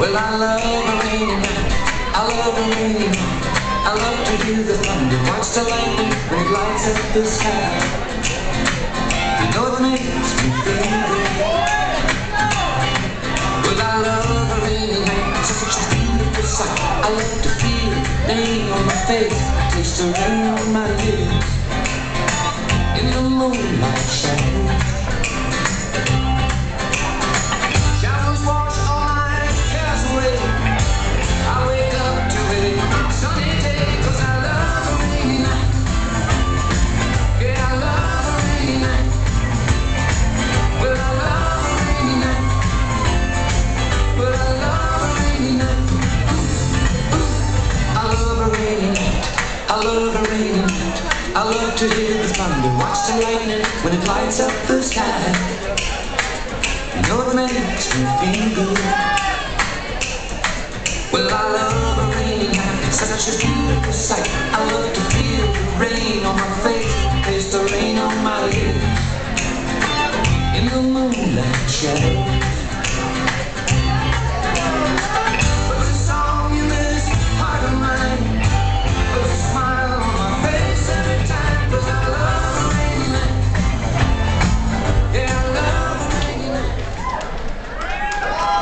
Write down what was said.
Well, I love a rainy night. I love a rainy night. I love to hear the thunder, watch the lightning when it lights up the sky. You know it makes me feel good. Well, I love a rainy night. Such a beautiful sight. I love to feel the rain on my face, taste the rain on my lips. In the moonlight I love the rain. I love to hear the thunder, watch the lightning when it lights up the sky. You know it makes me feel good. Well, I love night, it's such a beautiful sight. I love to feel the rain on my face, taste the rain on my lips. In the moonlight shadow.